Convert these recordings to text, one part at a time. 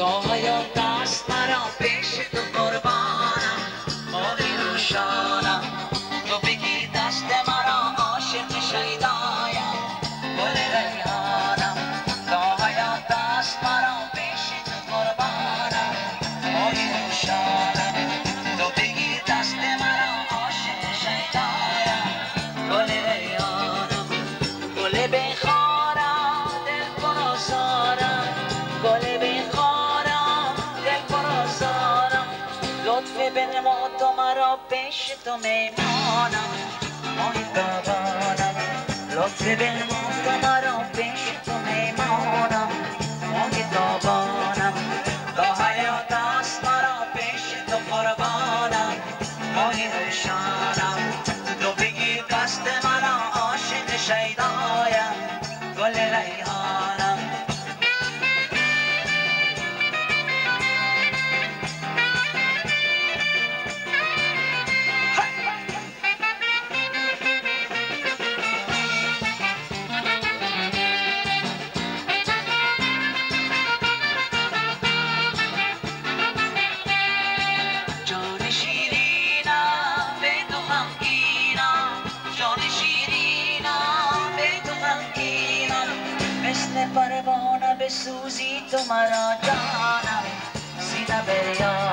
Κόβε, Ιατά, Άσταρα, پیش تو میمانم. ماهی لطف بنما تو مرا پیش تو میمانم. پیش قربانم. تو دست مرا عاشق شیدایم. گل ریحانم مثل پروانه بسوزی تو مرا جانم. سینه بریانم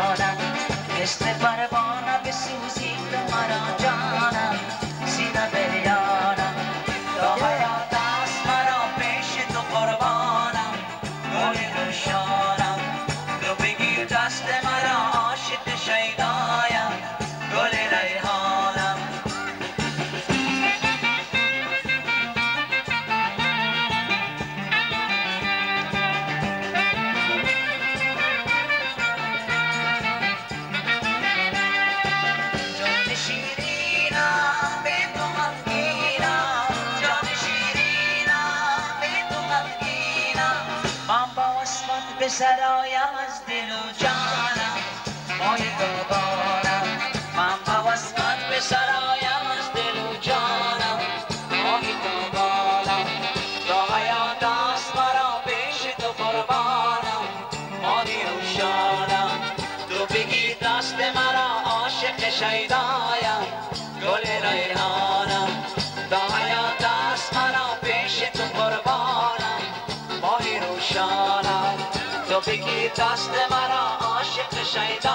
سرایم از دل و جانم مای قربانم من با اسمت به سرایم از دل و جانم مای قربانم تا حیات است مرا پیش تو قربانم مای روشانم تو بگی دست مرا عاشق شیدایم دست مرا عاشق شیدایم